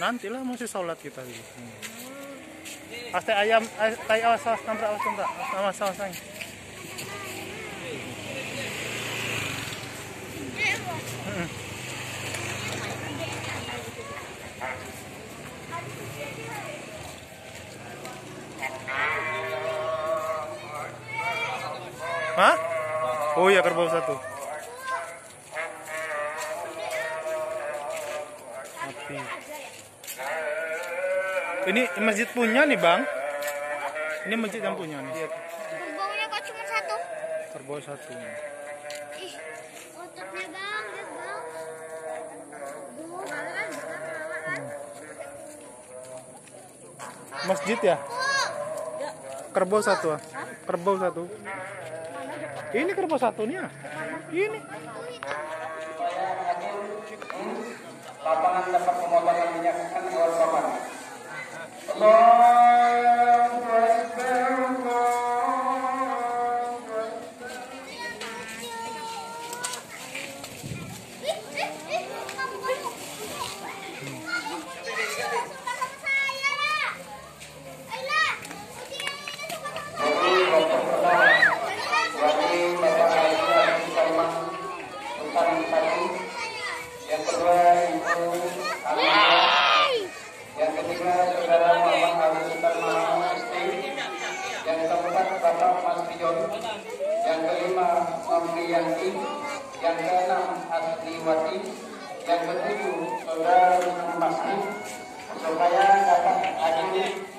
Nanti lah masih sholat kita dulu. Hmm. Pasti ayam, ay- tay awas awas nambrak awas nambrak awas awas awas. Hmm. Hah? Oh iya kerbau satu. Ini masjid punya nih bang. Ini masjid yang punya nih. Kerbaunya kok cuma satu? Kerbau satu. Ih, ototnya bang, lihat bang. Masjid ya? Kerbau satu. ah. Kerbau satu. Ini kerbau satu nih ya. Ini. lapangan dapat Mamriyanti. Yang keenam Asliwati. Yang ketujuh Saudara Wisnu Masni. Supaya dapat hadir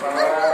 Ja.